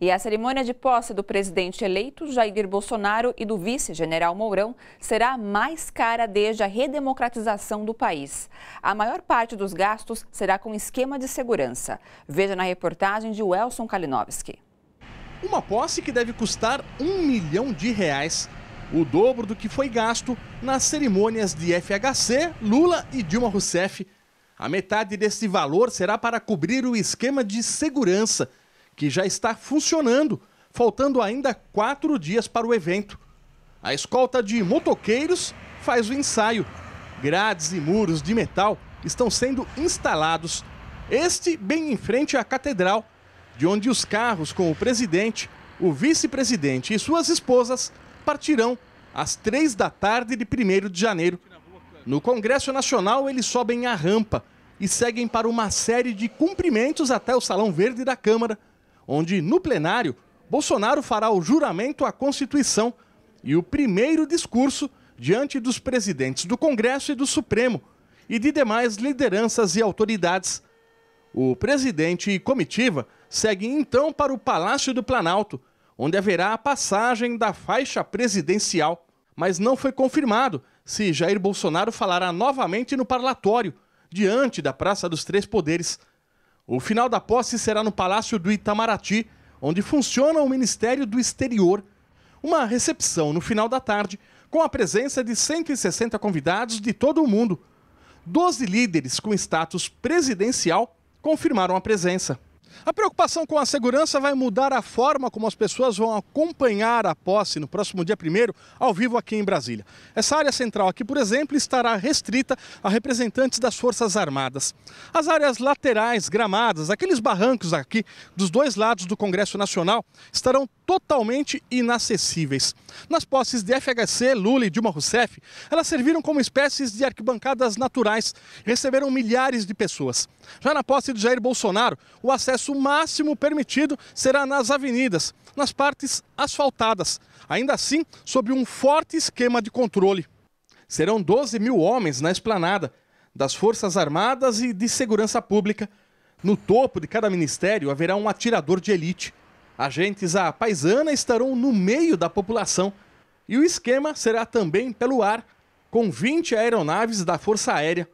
E a cerimônia de posse do presidente eleito Jair Bolsonaro e do vice-general Mourão será a mais cara desde a redemocratização do país. A maior parte dos gastos será com esquema de segurança. Veja na reportagem de Welson Kalinowski. Uma posse que deve custar um milhão de reais, o dobro do que foi gasto nas cerimônias de FHC, Lula e Dilma Rousseff. A metade desse valor será para cobrir o esquema de segurança que já está funcionando, faltando ainda quatro dias para o evento. A escolta de motoqueiros faz o ensaio. Grades e muros de metal estão sendo instalados. Este bem em frente à catedral, de onde os carros com o presidente, o vice-presidente e suas esposas partirão às três da tarde de 1 de janeiro. No Congresso Nacional, eles sobem a rampa e seguem para uma série de cumprimentos até o Salão Verde da Câmara, onde, no plenário, Bolsonaro fará o juramento à Constituição e o primeiro discurso diante dos presidentes do Congresso e do Supremo e de demais lideranças e autoridades. O presidente e comitiva seguem então para o Palácio do Planalto, onde haverá a passagem da faixa presidencial. Mas não foi confirmado se Jair Bolsonaro falará novamente no parlatório, diante da Praça dos Três Poderes. O final da posse será no Palácio do Itamaraty, onde funciona o Ministério do Exterior. Uma recepção no final da tarde, com a presença de 160 convidados de todo o mundo. Doze líderes com status presidencial confirmaram a presença. A preocupação com a segurança vai mudar a forma como as pessoas vão acompanhar a posse no próximo dia 1 ao vivo aqui em Brasília. Essa área central aqui, por exemplo, estará restrita a representantes das Forças Armadas. As áreas laterais, gramadas, aqueles barrancos aqui dos dois lados do Congresso Nacional estarão totalmente inacessíveis. Nas posses de FHC, Lula e Dilma Rousseff, elas serviram como espécies de arquibancadas naturais receberam milhares de pessoas. Já na posse de Jair Bolsonaro, o acesso máximo permitido será nas avenidas, nas partes asfaltadas, ainda assim sob um forte esquema de controle. Serão 12 mil homens na esplanada, das Forças Armadas e de Segurança Pública. No topo de cada ministério haverá um atirador de elite. Agentes à paisana estarão no meio da população e o esquema será também pelo ar, com 20 aeronaves da Força Aérea.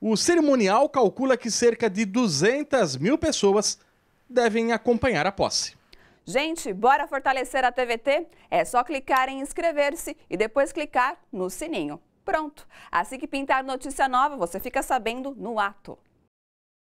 O cerimonial calcula que cerca de 200 mil pessoas devem acompanhar a posse. Gente, bora fortalecer a TVT? É só clicar em inscrever-se e depois clicar no sininho. Pronto! Assim que pintar notícia nova, você fica sabendo no ato.